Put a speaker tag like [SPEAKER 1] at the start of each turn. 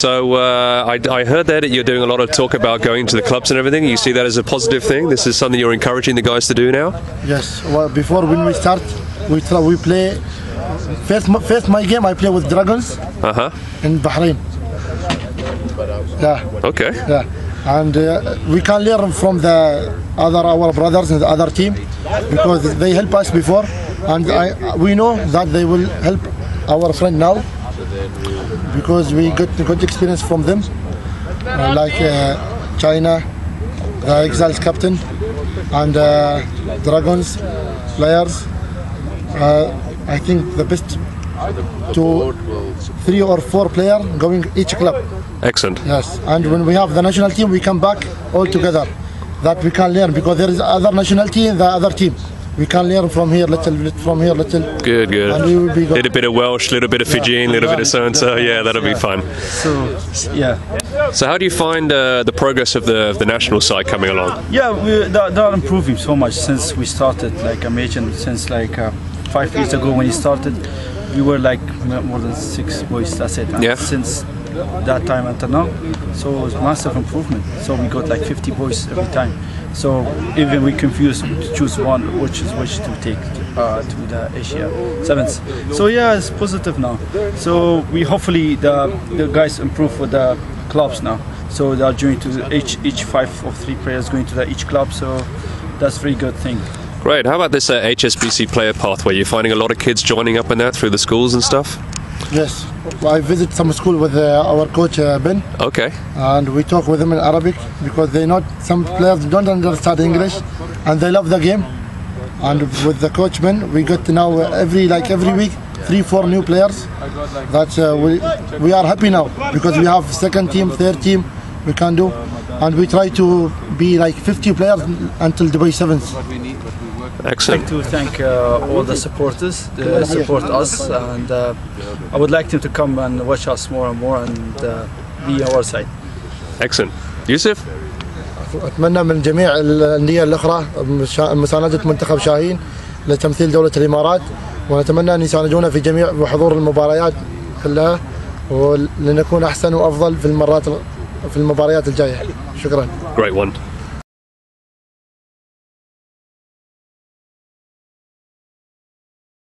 [SPEAKER 1] So uh, I, I, heard there that you're doing a lot of talk about going to the clubs and everything. You see that as a positive thing. This is something you're encouraging the guys to do now.
[SPEAKER 2] Yes. Well, before when we start, we try, we play. First, first my game I play with Dragons.
[SPEAKER 1] Uh huh.
[SPEAKER 2] In Bahrain. Yeah.
[SPEAKER 1] Okay.
[SPEAKER 2] Yeah. And uh, we can learn from the other our brothers in the other team because they help us before, and I, we know that they will help our friend now because we got good experience from them, uh, like uh, China, the Exiles captain, and uh, Dragons players. Uh, I think the best two, three or four player going each club.
[SPEAKER 1] Excellent.
[SPEAKER 2] Yes, and when we have the national team, we come back all together. That we can learn because there is other national team, the other team we can learn from here, little bit from here, little.
[SPEAKER 1] Good, good.
[SPEAKER 2] And we will be good.
[SPEAKER 1] Little bit of Welsh, little bit of Fijian, little bit of so and so. Yeah, that'll be fun.
[SPEAKER 3] So, yeah.
[SPEAKER 1] So, how do you find uh, the progress of the of the national side coming along?
[SPEAKER 3] Yeah, we, they, they are improving so much since we started. Like I mentioned, since like uh, five years ago when he started, we were like more than six boys. That's it. And
[SPEAKER 1] yeah.
[SPEAKER 3] Since that time until now, so it was massive improvement. So we got like 50 boys every time. So even we confused to choose one which is which to take uh, to the Asia sevens. So yeah, it's positive now. So we hopefully the the guys improve for the clubs now. So they are joining to each each five or three players going to the each club. So that's very good thing.
[SPEAKER 1] Great. How about this uh, HSBC player pathway? You're finding a lot of kids joining up in that through the schools and stuff.
[SPEAKER 2] Yes, I visit some school with uh, our coach uh, Ben.
[SPEAKER 1] Okay.
[SPEAKER 2] And we talk with them in Arabic because they not some players don't understand English, and they love the game. And with the coach Ben, we got now every like every week three four new players. That uh, we we are happy now because we have second team, third team, we can do, and we try to be like 50 players until Dubai Sevens.
[SPEAKER 1] Excellent.
[SPEAKER 3] I'd like to thank uh, all the supporters that support us, and uh, I would like them to come and watch us more and more and uh, be on our side.
[SPEAKER 1] Excellent. Yusuf?
[SPEAKER 2] أتمنى من جميع الانديه الأخرى مساندة منتخب شاهين لتمثيل دولة الإمارات ونتمنى أن يساندونا في جميع وحضور المباريات كلها ولنكون أحسن وأفضل في المرات في المباريات الجاية شكرا
[SPEAKER 1] Great one.